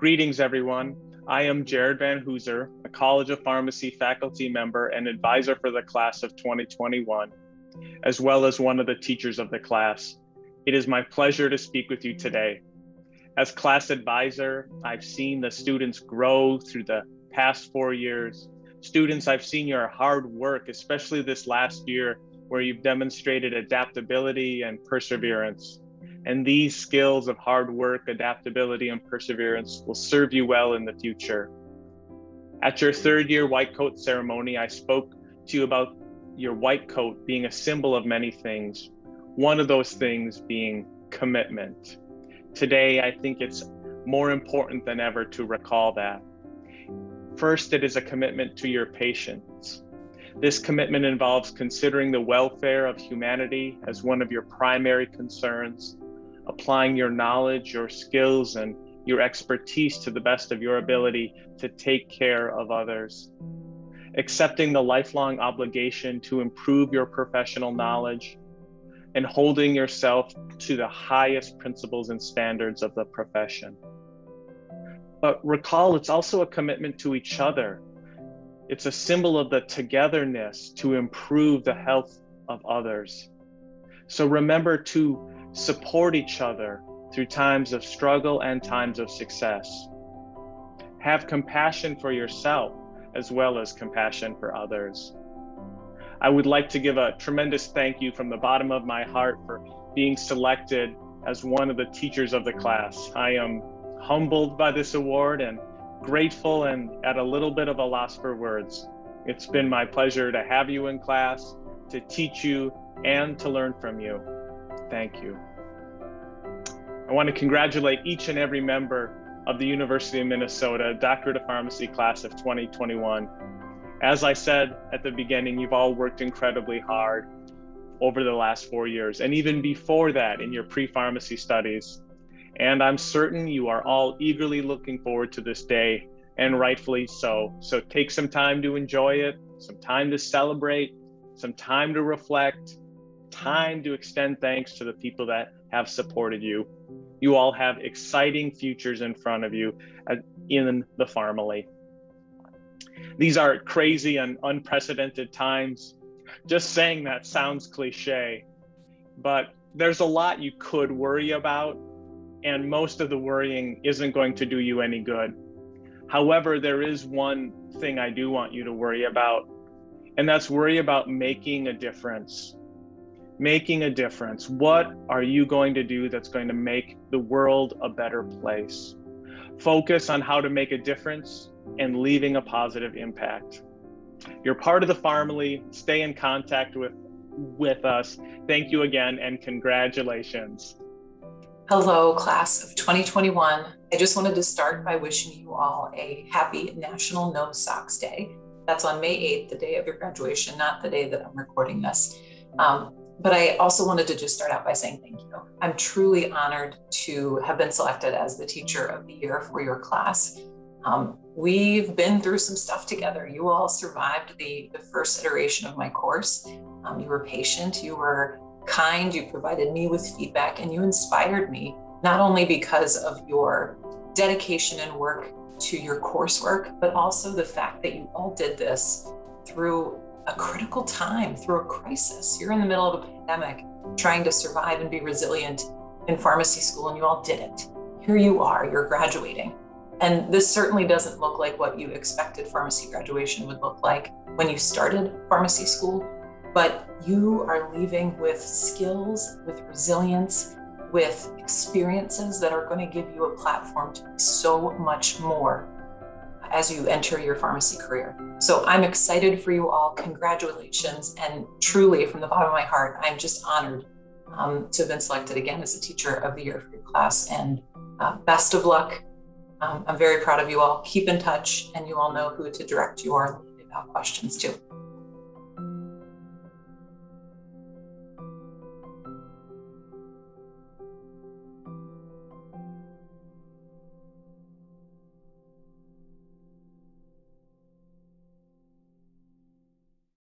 Greetings, everyone. I am Jared Van Hooser, a College of Pharmacy faculty member and advisor for the class of 2021, as well as one of the teachers of the class. It is my pleasure to speak with you today. As class advisor, I've seen the students grow through the past four years. Students, I've seen your hard work, especially this last year, where you've demonstrated adaptability and perseverance. And these skills of hard work, adaptability, and perseverance will serve you well in the future. At your third year white coat ceremony, I spoke to you about your white coat being a symbol of many things. One of those things being commitment. Today, I think it's more important than ever to recall that. First, it is a commitment to your patients. This commitment involves considering the welfare of humanity as one of your primary concerns applying your knowledge, your skills, and your expertise to the best of your ability to take care of others. Accepting the lifelong obligation to improve your professional knowledge and holding yourself to the highest principles and standards of the profession. But recall, it's also a commitment to each other. It's a symbol of the togetherness to improve the health of others. So remember to support each other through times of struggle and times of success. Have compassion for yourself as well as compassion for others. I would like to give a tremendous thank you from the bottom of my heart for being selected as one of the teachers of the class. I am humbled by this award and grateful and at a little bit of a loss for words. It's been my pleasure to have you in class, to teach you, and to learn from you. Thank you. I want to congratulate each and every member of the University of Minnesota Doctorate of Pharmacy class of 2021. As I said at the beginning, you've all worked incredibly hard over the last four years, and even before that in your pre pharmacy studies. And I'm certain you are all eagerly looking forward to this day, and rightfully so. So take some time to enjoy it, some time to celebrate, some time to reflect, time to extend thanks to the people that have supported you. You all have exciting futures in front of you uh, in the family. These are crazy and unprecedented times. Just saying that sounds cliche, but there's a lot you could worry about, and most of the worrying isn't going to do you any good. However, there is one thing I do want you to worry about, and that's worry about making a difference making a difference. What are you going to do that's going to make the world a better place? Focus on how to make a difference and leaving a positive impact. You're part of the family. Stay in contact with with us. Thank you again and congratulations. Hello, class of 2021. I just wanted to start by wishing you all a happy National No Socks Day. That's on May 8th, the day of your graduation, not the day that I'm recording this. Um, but I also wanted to just start out by saying thank you. I'm truly honored to have been selected as the teacher of the year for your class. Um, we've been through some stuff together. You all survived the, the first iteration of my course. Um, you were patient, you were kind, you provided me with feedback, and you inspired me, not only because of your dedication and work to your coursework, but also the fact that you all did this through a critical time through a crisis. You're in the middle of a pandemic trying to survive and be resilient in pharmacy school, and you all did it. Here you are, you're graduating. And this certainly doesn't look like what you expected pharmacy graduation would look like when you started pharmacy school, but you are leaving with skills, with resilience, with experiences that are going to give you a platform to be so much more as you enter your pharmacy career. So I'm excited for you all. Congratulations. And truly, from the bottom of my heart, I'm just honored um, to have been selected again as a teacher of the year for your class. And uh, best of luck. Um, I'm very proud of you all. Keep in touch, and you all know who to direct your questions to.